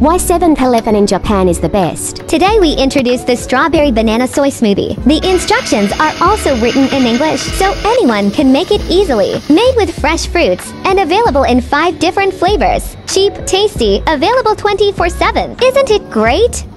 Why 7-Eleven in Japan is the best. Today we introduce the strawberry banana soy smoothie. The instructions are also written in English, so anyone can make it easily. Made with fresh fruits and available in five different flavors. Cheap, tasty, available 24-7. Isn't it great?